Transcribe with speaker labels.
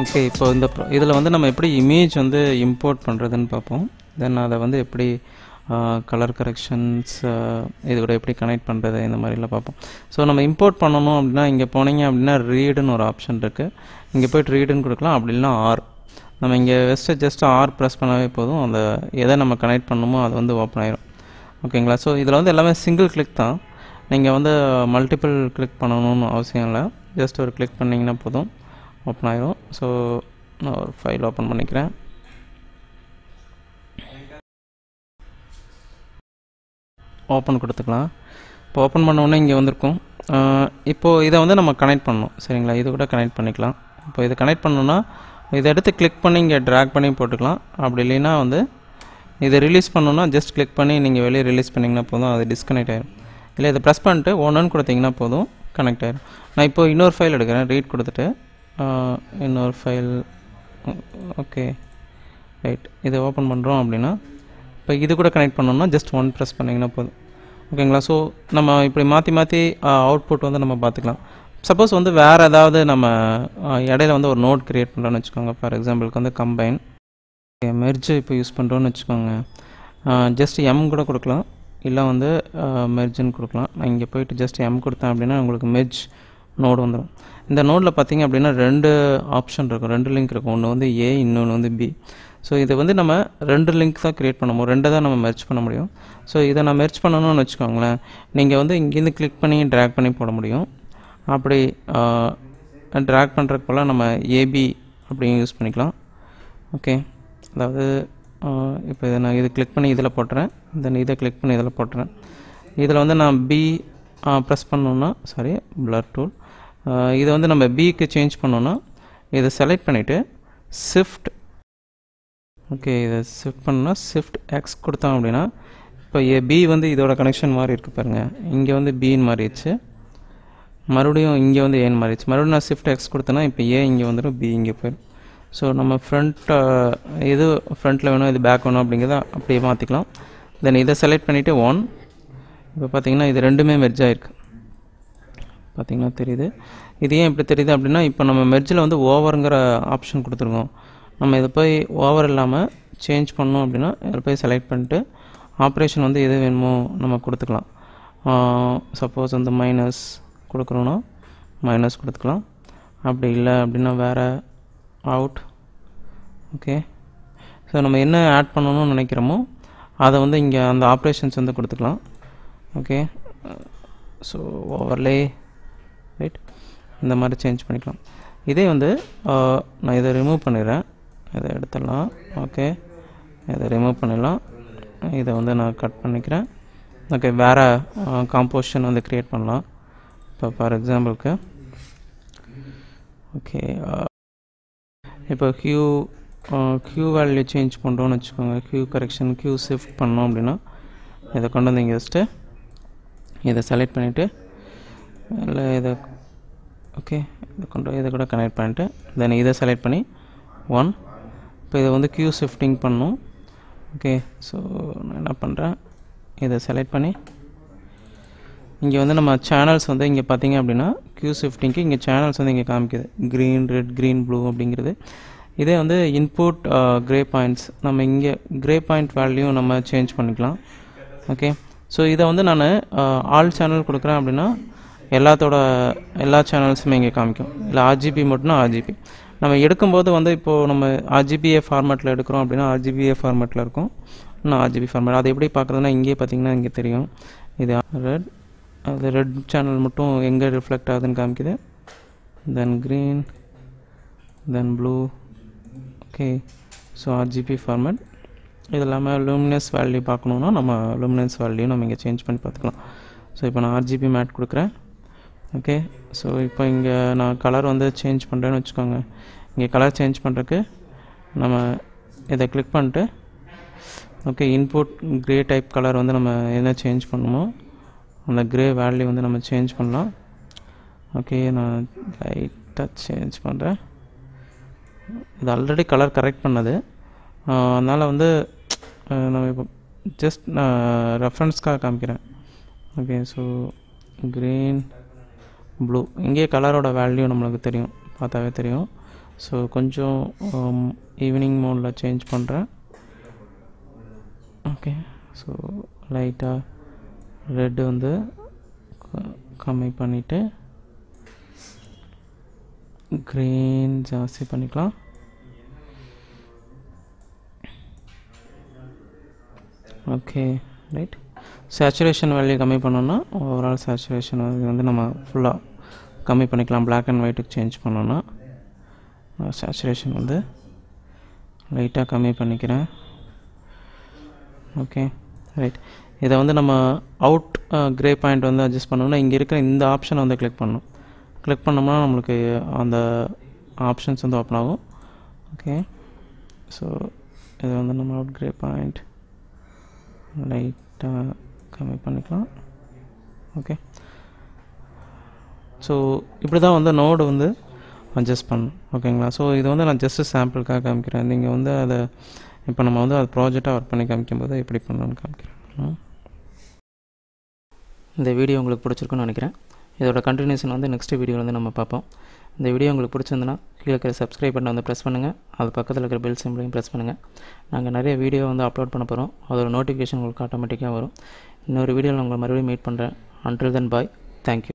Speaker 1: Okay இப்போ இந்த இதில் வந்து நம்ம எப்படி இமேஜ் வந்து இம்போர்ட் பண்ணுறதுன்னு பார்ப்போம். தென் அதை வந்து எப்படி கலர் கரெக்ஷன்ஸ் இது கூட எப்படி கனெக்ட் பண்ணுறது இந்த மாதிரிலாம் பார்ப்போம். ஸோ நம்ம இம்போர்ட் பண்ணணும் அப்படின்னா இங்கே போனீங்க அப்படின்னா ரீடுன்னு ஒரு ஆப்ஷன் இருக்குது இங்கே போய்ட்டு ரீடுன்னு கொடுக்கலாம். அப்படி இல்லைனா ஆர் நம்ம இங்கே வெஸ்ட்டு ஜஸ்ட் ஆர் ப்ரெஸ் பண்ணாவே போதும். அந்த எதை நம்ம கனெக்ட் பண்ணணுமோ அது வந்து ஓப்பன் ஆயிரும். ஓகேங்களா ஸோ இதில் வந்து எல்லாமே சிங்கிள் கிளிக் தான். நீங்கள் வந்து மல்டிபிள் கிளிக் பண்ணணும்னு அவசியம் இல்லை. ஜஸ்ட் ஒரு கிளிக் பண்ணிங்கன்னா போதும். ஓப்பன் ஆகிடும் ஸோ நான் ஒரு ஃபைல் ஓப்பன் பண்ணிக்கிறேன். ஓப்பன் கொடுத்துக்கலாம். இப்போ ஓப்பன் பண்ணோடனே இங்கே வந்திருக்கும். இப்போது இதை வந்து நம்ம கனெக்ட் பண்ணணும். சரிங்களா? இது கூட கனெக்ட் பண்ணிக்கலாம். இப்போ இதை கனெக்ட் பண்ணணுன்னா இதை எடுத்து கிளிக் பண்ணி இங்கே ட்ராக் பண்ணி போட்டுக்கலாம். அப்படி இல்லைன்னா வந்து இதை ரிலீஸ் பண்ணணுன்னா ஜஸ்ட் கிளிக் பண்ணி நீங்கள் வெளியே ரிலீஸ் பண்ணிங்கன்னா போதும். அது டிஸ்கனெக்ட் ஆயிடும் இல்லை இதை ப்ரெஸ் பண்ணிட்டு ஒன்றுன்னு கொடுத்தீங்கன்னா போதும். கனெக்ட் ஆயிடும் நான் இப்போ இன்னொரு ஃபைல் எடுக்கிறேன். ரீட் கொடுத்துட்டு. இன்னொரு ஃபைல் ஓகே ரைட் இதை ஓப்பன் பண்ணுறோம் அப்படின்னா இப்போ இது கூட கனெக்ட் பண்ணோம்னா ஜஸ்ட் ஒன் ப்ரெஸ் பண்ணிங்கன்னா போதும். ஓகேங்களா ஸோ நம்ம இப்படி மாற்றி மாற்றி அவுட்புட் வந்து நம்ம பார்த்துக்கலாம். சப்போஸ் வந்து வேறு ஏதாவது நம்ம இடையில வந்து ஒரு நோட் க்ரியேட் பண்ணுறோன்னு வச்சுக்கோங்க. ஃபார் எக்ஸாம்பிளுக்கு வந்து கம்பைன் மெர்ஜு இப்போ யூஸ் பண்ணுறோன்னு வச்சுக்கோங்க. ஜஸ்ட் எம் கூட கொடுக்கலாம். இல்லை வந்து மெர்ஜுன்னு கொடுக்கலாம். நான் இங்கே போயிட்டு ஜஸ்ட் எம் கொடுத்தேன் அப்படின்னா உங்களுக்கு மெர்ஜ் நோடு வந்துடும் இந்த நோடில் பார்த்தீங்க அப்படின்னா ரெண்டு ஆப்ஷன் இருக்கும். ரெண்டு லிங்க் இருக்கும். ஒன்று வந்து ஏ இன்னொன்று வந்து பி ஸோ இது வந்து நம்ம ரெண்டு லிங்க் தான் க்ரியேட் பண்ண முடியும். ரெண்டை தான் நம்ம மெர்ச் பண்ண முடியும். ஸோ இதை நான் மெர்ச் பண்ணணும்னு வச்சுக்கோங்களேன். நீங்கள் வந்து இங்கேருந்து கிளிக் பண்ணி ட்ராக் பண்ணி போட முடியும். அப்படி ட்ராக் பண்ணுறதுக்கு போல் நம்ம ஏபி அப்படியும் யூஸ் பண்ணிக்கலாம். ஓகே அதாவது இப்போ இதை நான் இது கிளிக் பண்ணி இதில் போட்டுறேன். தென் இதை கிளிக் பண்ணி இதில் போட்டுறேன். இதில் வந்து நான் பி ப்ரெஸ் பண்ணோன்னா சாரி ப்ளர் டூல் இதை வந்து நம்ம பிக்கு சேஞ்ச் பண்ணோன்னா இதை செலக்ட் பண்ணிவிட்டு ஷிஃப்ட் ஓகே இதை ஷிஃப்ட் பண்ணால் ஷிஃப்ட் எக்ஸ் கொடுத்தோம் அப்படின்னா இப்போ ஏ பி வந்து இதோட கனெக்ஷன் மாதிரி இருக்குது பாருங்கள் இங்கே வந்து பின்னு மாறிடுச்சு. மறுபடியும் இங்கே வந்து ஏன்னு மாறிடுச்சு. மறுபடியும் நான் ஷிஃப்ட் எக்ஸ் கொடுத்தேன்னா இப்போ ஏ இங்கே வந்துடும் பி இங்கே போயிடும். ஸோ நம்ம ஃப்ரண்ட் எது ஃப்ரண்ட்டில் வேணும் இது பேக் வேணும் அப்படிங்கிறத அப்படியே மாற்றிக்கலாம் தென் இதை செலக்ட் பண்ணிவிட்டு ஒன் இப்போ பார்த்தீங்கன்னா இது ரெண்டுமே மெர்ஜ் ஆகிருக்கு பார்த்திங்கன்னா தெரியுது. இது ஏன் இப்படி தெரியுது அப்படின்னா இப்போ நம்ம மெர்ஜில் வந்து ஓவருங்கிற ஆப்ஷன் கொடுத்துருக்கோம். நம்ம இதை போய் ஓவர் இல்லாமல் சேஞ்ச் பண்ணோம் அப்படின்னா இதில் போய் செலக்ட் பண்ணிட்டு ஆப்ரேஷன் வந்து எது வேணுமோ நம்ம கொடுத்துக்கலாம். சப்போஸ் வந்து மைனஸ் கொடுக்குறோன்னா மைனஸ் கொடுத்துக்கலாம். அப்படி இல்லை அப்படின்னா வேறு அவுட் ஓகே ஸோ நம்ம என்ன ஆட் பண்ணணும்னு நினைக்கிறோமோ அதை வந்து இங்கே அந்த ஆப்ரேஷன்ஸ் வந்து கொடுத்துக்கலாம். ஓகே ஸோ ஓவர்லே ரைட் இந்த மாதிரி சேஞ்ச் பண்ணிக்கலாம். இதே வந்து நான் இதை ரிமூவ் பண்ணிடுறேன். இதை எடுத்துடலாம். ஓகே இதை ரிமூவ் பண்ணிடலாம். இதை வந்து நான் கட் பண்ணிக்கிறேன். ஓகே வேறு காம்போஷன் வந்து க்ரியேட் பண்ணலாம். இப்போ ஃபார் எக்ஸாம்பிளுக்கு ஓகே இப்போ ஹியூ க்யூ வேல்யூ சேஞ்ச் பண்ணுறோம்னு வச்சுக்கோங்க. க்யூ கரெக்ஷன் க்யூ ஷிஃப்ட் பண்ணோம் அப்படின்னா இதை கொண்டு வந்து இங்கே வச்சுட்டு இதை செலக்ட் பண்ணிவிட்டு இல்லை இதை ஓகே இதை கொண்டு இதை கூட கனெக்ட் பண்ணிவிட்டு தென் இதை செலக்ட் பண்ணி ஒன் இப்போ இதை வந்து க்யூ ஷிஃப்டிங் பண்ணும். ஓகே ஸோ நான் என்ன பண்ணுறேன் இதை செலக்ட் பண்ணி இங்கே வந்து நம்ம சேனல்ஸ் வந்து இங்கே பார்த்தீங்க அப்படின்னா க்யூ ஷிஃப்டிங்க்கு இங்கே சேனல்ஸ் வந்து இங்கே காமிக்குது. க்ரீன் ரெட் க்ரீன் ப்ளூ அப்படிங்கிறது. இதே வந்து இன்புட் க்ரே பாயிண்ட்ஸ் நம்ம இங்கே க்ரே பாயிண்ட் வேல்யூ நம்ம சேஞ்ச் பண்ணிக்கலாம். ஓகே ஸோ இதை வந்து நான் ஆல் சேனல் கொடுக்குறேன் அப்படின்னா எல்லாத்தோட எல்லா சேனல்ஸுமே இங்கே காமிக்கும். இல்லை ஆர்ஜிபி மட்டும்னா ஆர்ஜிபி நம்ம எடுக்கும்போது வந்து இப்போது நம்ம ஆர்ஜிபிஏ ஃபார்மேட்டில் எடுக்கிறோம் அப்படின்னா ஆர்ஜிபிஏ ஃபார்மேட்டில் இருக்கும். இன்னும் ஆர்ஜிபி ஃபார்மேட் அது எப்படி பார்க்குறதுனா இங்கே பார்த்தீங்கன்னா இங்கே தெரியும். இது ரெட் அது ரெட் சேனல் மட்டும் எங்கே ரிஃப்ளெக்ட் ஆகுதுன்னு காமிக்குது. Then green then blue okay so RGB format இது இல்லாமல் லூமினஸ் வேல்யூ பார்க்கணுன்னா நம்ம லூமினஸ் வேல்யூ நம்ம இங்கே சேஞ்ச் பண்ணி பார்த்துக்கலாம். ஸோ இப்போ நான் ஆர்ஜிபி மேட் கொடுக்குறேன். ஓகே ஸோ இப்போ இங்கே நான் கலர் வந்து சேஞ்ச் பண்ணுறேன்னு வச்சுக்கோங்க. இங்கே கலர் சேஞ்ச் பண்ணுறதுக்கு நம்ம இதை கிளிக் பண்ணிட்டு okay input grey type colour வந்து நம்ம என்ன சேஞ்ச் பண்ணுமோ அந்த க்ரே வேல்யூ வந்து நம்ம சேஞ்ச் பண்ணலாம். ஓகே நான் லைட்டாக சேஞ்ச் பண்ணுறேன் இது ஆல்ரெடி கலர் கரெக்ட் பண்ணது. அதனால் வந்து நம்ம இப்போ ஜஸ்ட் நான் ரெஃபரன்ஸ்க்காக காமிக்கிறேன். ஓகே ஸோ க்ரீன் ப்ளூ இங்கே கலரோட வேல்யூ நம்மளுக்கு தெரியும் பார்த்தாவே தெரியும். ஸோ கொஞ்சம் ஈவினிங் மோடில் சேஞ்ச் பண்ணுறேன் ஓகே ஸோ லைட்டாக ரெட்டு வந்து கம்மி பண்ணிவிட்டு க்ரீன் ஜாஸ்தி பண்ணிக்கலாம். ஓகே ரைட் சேச்சுரேஷன் வேல்யூ கம்மி பண்ணோன்னா ஓவரால் சேச்சுரேஷன் வந்து நம்ம ஃபுல்லாக கம்மி பண்ணிக்கலாம். பிளாக் அண்ட் ஒயிட்டுக்கு சேஞ்ச் பண்ணோன்னா சேச்சுரேஷன் வந்து லைட்டாக கம்மி பண்ணிக்கிறேன். ஓகே ரைட் இதை வந்து நம்ம அவுட் கிரே பாயிண்ட் வந்து அட்ஜஸ்ட் பண்ணோம்னா இங்கே இருக்கிற இந்த ஆப்ஷனை வந்து கிளிக் பண்ணணும். கிளிக் பண்ணோம்னா நம்மளுக்கு அந்த ஆப்ஷன்ஸ் வந்து ஓப்பன் ஆகும். ஓகே ஸோ இதை வந்து நம்ம அவுட் கிரே பாயிண்ட் லைட்டாக கம்மி பண்ணிக்கலாம். ஓகே ஸோ இப்படி தான் வந்து நோடு வந்து அட்ஜஸ்ட் பண்ணும் ஓகேங்களா ஸோ இது வந்து நான் ஜஸ்ட்டு சாம்பிளுக்காக காமிக்கிறேன். நீங்கள் வந்து அதை இப்போ நம்ம வந்து அது ப்ராஜெக்டாக ஒர்க் பண்ணி காமிக்கும்போது எப்படி பண்ணணும்னு காமிக்கிறேன். இந்த வீடியோ உங்களுக்கு பிடிச்சிருக்குன்னு நினைக்கிறேன். இதோட கண்டினியூஷன் வந்து நெக்ஸ்ட் வீடியோ வந்து நம்ம பார்ப்போம். இந்த வீடியோ உங்களுக்கு பிடிச்சிருந்துன்னா கீழே இருக்கிற சப்ஸ்கிரைப் பட்டனை வந்து ப்ரெஸ் பண்ணுங்கள் அது பக்கத்தில் இருக்கிற பெல் சிம்பிளையும் ப்ரெஸ் பண்ணுங்கள் நாங்கள் நிறைய வீடியோ வந்து அப்லோட் பண்ண போகிறோம் அதோட நோட்டிஃபிகேஷன் உங்களுக்கு ஆட்டோமேட்டிக்காக வரும். இன்னொரு வீடியோவில் உங்களை மறுபடியும் மீட் பண்ணுறேன் அன்டில் தென் பாய் தேங்க்யூ